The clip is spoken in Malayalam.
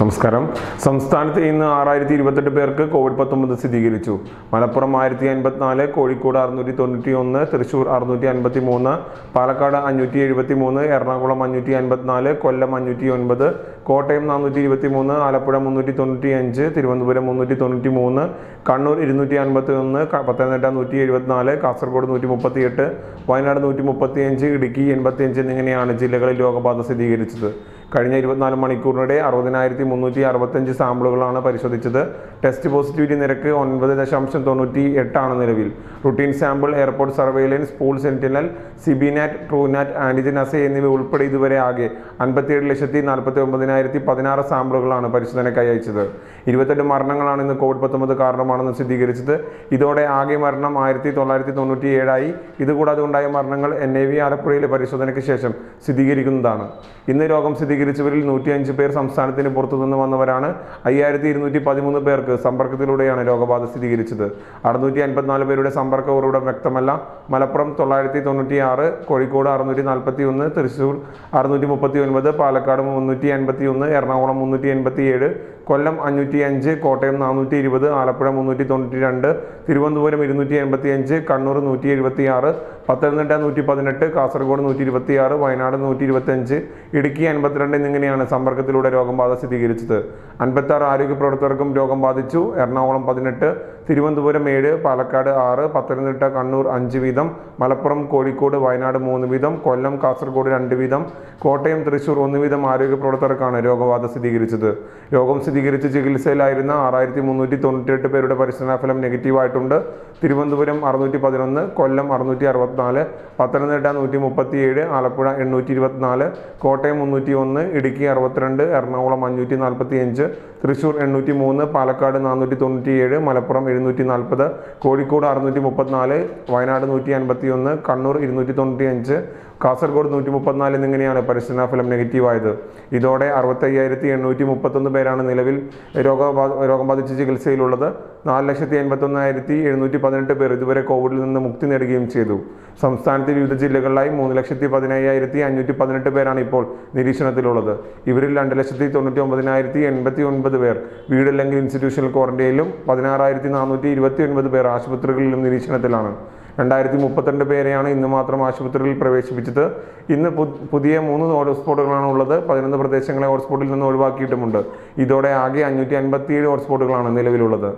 നമസ്കാരം. സംസ്ഥാനത്ത് ഇന്ന് ആറായിരത്തി ഇരുപത്തെട്ട് പേർക്ക് കോവിഡ് പത്തൊമ്പത് സ്ഥിരീകരിച്ചു. മലപ്പുറം ആയിരത്തി അൻപത്തിനാല് കോഴിക്കോട് അറുന്നൂറ്റി തൊണ്ണൂറ്റി ഒന്ന് തൃശൂർ അറുന്നൂറ്റി അൻപത്തി മൂന്ന് പാലക്കാട് അഞ്ഞൂറ്റി എഴുപത്തി മൂന്ന് എറണാകുളം അഞ്ഞൂറ്റി അൻപത്തിനാല് കൊല്ലം അഞ്ഞൂറ്റി ഒൻപത് കോട്ടയം നാനൂറ്റി ഇരുപത്തി മൂന്ന് ആലപ്പുഴ മുന്നൂറ്റി തൊണ്ണൂറ്റി അഞ്ച് തിരുവനന്തപുരം മുന്നൂറ്റി തൊണ്ണൂറ്റി മൂന്ന് കണ്ണൂർ ഇരുന്നൂറ്റി അൻപത്തി ഒന്ന് പത്തനംതിട്ട നൂറ്റി എഴുപത്തിനാല് കാസർഗോഡ് നൂറ്റി മുപ്പത്തി എട്ട് വയനാട് നൂറ്റി മുപ്പത്തി അഞ്ച് ഇടുക്കി എൺപത്തി അഞ്ച് എന്നിങ്ങനെയാണ് ജില്ലകളിൽ രോഗബാധ സ്ഥിരീകരിച്ചത്. കഴിഞ്ഞ ഇരുപത്തിനാല് മണിക്കൂറിനിടെ അറുപതിനായിരത്തി മുന്നൂറ്റി അറുപത്തഞ്ച് സാമ്പിളുകളാണ് പരിശോധിച്ചത്. ടെസ്റ്റ് പോസിറ്റിവിറ്റി നിരക്ക് ഒൻപത് ദശാംശം തൊണ്ണൂറ്റി എട്ടാണ് നിലവിൽ. Routine sample airport surveillance pool sentinel CBNAAT Truenat antigen assay എന്നിവ ഉൾപ്പെടെ ഇതുവരെ ആകെ അൻപത്തിയേഴ് ലക്ഷത്തി നാൽപ്പത്തി ഒമ്പതിനായിരത്തി പതിനാറ് സാമ്പിളുകളാണ് പരിശോധനയ്ക്കായി അയച്ചത്. ഇരുപത്തെട്ട് മരണങ്ങളാണ് ഇന്ന് കോവിഡ് പത്തൊമ്പത് കാരണമാണെന്ന് സ്ഥിരീകരിച്ചത്. ഇതോടെ ആകെ മരണം ആയിരത്തി തൊള്ളായിരത്തി തൊണ്ണൂറ്റി ഏഴായി ഇതുകൂടാതെ ഉണ്ടായ മരണങ്ങൾ എൻ ഐ വി ആലപ്പുഴയിലെ പരിശോധനയ്ക്ക് ശേഷം സ്ഥിരീകരിക്കുന്നതാണ്. ഇന്ന് രോഗം സ്ഥിരീകരിച്ചവരിൽ നൂറ്റിയഞ്ച് പേർ സംസ്ഥാനത്തിന് പുറത്തുനിന്ന് വന്നവരാണ്. അയ്യായിരത്തി ഇരുന്നൂറ്റി പതിമൂന്ന് പേർക്ക് സമ്പർക്കത്തിലൂടെയാണ് രോഗബാധ സ്ഥിരീകരിച്ചത്. അറുന്നൂറ്റി അൻപത്തിനാല് പേരുടെ സമ്പർക്ക ഉറവിടം വ്യക്തമല്ല. മലപ്പുറം തൊള്ളായിരത്തി തൊണ്ണൂറ്റി ആറ് കോഴിക്കോട് അറുന്നൂറ്റി നാൽപ്പത്തി ഒന്ന് തൃശ്ശൂർ അറുന്നൂറ്റി മുപ്പത്തി ഒൻപത് പാലക്കാട് മുന്നൂറ്റി അൻപത്തി ഒന്ന് എറണാകുളം മുന്നൂറ്റി എൺപത്തി ഏഴ് കൊല്ലം അഞ്ഞൂറ്റി അഞ്ച് കോട്ടയം നാനൂറ്റി ഇരുപത് ആലപ്പുഴ മുന്നൂറ്റി തൊണ്ണൂറ്റി രണ്ട് തിരുവനന്തപുരം ഇരുന്നൂറ്റി എൺപത്തി അഞ്ച് കണ്ണൂർ നൂറ്റി എഴുപത്തി ആറ് പത്തനംതിട്ട നൂറ്റി പതിനെട്ട് കാസർഗോഡ് നൂറ്റി ഇരുപത്തി ആറ് വയനാട് നൂറ്റി ഇരുപത്തി അഞ്ച് ഇടുക്കി അൻപത്തിരണ്ട് എന്നിങ്ങനെയാണ് സമ്പർക്കത്തിലൂടെ രോഗബാധ സ്ഥിരീകരിച്ചത്. അൻപത്തി ആറ് ആരോഗ്യ പ്രവർത്തകർക്കും രോഗം ബാധിച്ചു. എറണാകുളം പതിനെട്ട് തിരുവനന്തപുരം ഏഴ് പാലക്കാട് ആറ് പത്തനംതിട്ട കണ്ണൂർ അഞ്ച് വീതം മലപ്പുറം കോഴിക്കോട് വയനാട് മൂന്ന് വീതം കൊല്ലം കാസർഗോഡ് രണ്ട് വീതം കോട്ടയം തൃശൂർ ഒന്ന് വീതം ആരോഗ്യ പ്രവർത്തകർക്കാണ് രോഗബാധ സ്ഥിരീകരിച്ചത്. രോഗം സ്ഥിരീകരിച്ച് ചികിത്സയിലായിരുന്ന ആറായിരത്തി മുന്നൂറ്റി തൊണ്ണൂറ്റിയെട്ട് പേരുടെ പരിശോധനാഫലം നെഗറ്റീവായിട്ടുണ്ട്. തിരുവനന്തപുരം അറുന്നൂറ്റി പതിനൊന്ന് കൊല്ലം അറുന്നൂറ്റി അറുപത്തിനാല് പത്തനംതിട്ട നൂറ്റി മുപ്പത്തിയേഴ് ആലപ്പുഴ എണ്ണൂറ്റി ഇരുപത്തിനാല് കോട്ടയം മുന്നൂറ്റി ഒന്ന് ഇടുക്കി അറുപത്തിരണ്ട് എറണാകുളം അഞ്ഞൂറ്റി നാൽപ്പത്തി അഞ്ച് തൃശൂർ എണ്ണൂറ്റി മൂന്ന് പാലക്കാട് നാനൂറ്റി തൊണ്ണൂറ്റിയേഴ് മലപ്പുറം എഴുന്നൂറ്റി നാൽപ്പത് കോഴിക്കോട് അറുന്നൂറ്റി മുപ്പത്തിനാല് വയനാട് നൂറ്റി അൻപത്തി ഒന്ന് കണ്ണൂർ ഇരുന്നൂറ്റി തൊണ്ണൂറ്റി അഞ്ച് കാസർഗോഡ് നൂറ്റി മുപ്പത്തിനാല് എന്നിങ്ങനെയാണ് പരിശോധനാഫലം നെഗറ്റീവായത്. ഇതോടെ അറുപത്തയ്യായിരത്തി എണ്ണൂറ്റി മുപ്പത്തൊന്ന് പേരാണ് നിലവിൽ രോഗബാ രോഗം ബാധിച്ച് ചികിത്സയിലുള്ളത്. നാല് ലക്ഷത്തി എൺപത്തൊന്നായിരത്തി എഴുന്നൂറ്റി പതിനെട്ട് പേർ ഇതുവരെ കോവിഡിൽ നിന്ന് മുക്തി നേടുകയും ചെയ്തു. സംസ്ഥാനത്തെ വിവിധ ജില്ലകളിലായി മൂന്ന് ലക്ഷത്തി പതിനയ്യായിരത്തി അഞ്ഞൂറ്റി പതിനെട്ട് പേരാണ് ഇപ്പോൾ നിരീക്ഷണത്തിലുള്ളത്. ഇവരിൽ രണ്ട് ലക്ഷത്തി തൊണ്ണൂറ്റി ഒമ്പതിനായിരത്തി എൺപത്തി ഒൻപത് പേർ വീടല്ലെങ്കിൽ ഇൻസ്റ്റിറ്റ്യൂഷണൽ ക്വാറന്റൈനിലും പതിനാറായിരത്തി നാനൂറ്റി ഇരുപത്തി ഒൻപത് പേർ ആശുപത്രികളിലും നിരീക്ഷണത്തിലാണ്. രണ്ടായിരത്തി മുപ്പത്തിരണ്ട് പേരെയാണ് ഇന്ന് മാത്രം ആശുപത്രിയിൽ പ്രവേശിപ്പിച്ചത്. ഇന്ന് പുതിയ മൂന്ന് ഹോട്ട്സ്പോട്ടുകളാണ് ഉള്ളത്. പതിനൊന്ന് പ്രദേശങ്ങളെ ഹോട്ട്സ്പോട്ടിൽ നിന്ന് ഒഴിവാക്കിയിട്ടുമുണ്ട്. ഇതോടെ ആകെ അഞ്ഞൂറ്റി അൻപത്തിയേഴ് ഹോട്ട്സ്പോട്ടുകളാണ് നിലവിലുള്ളത്.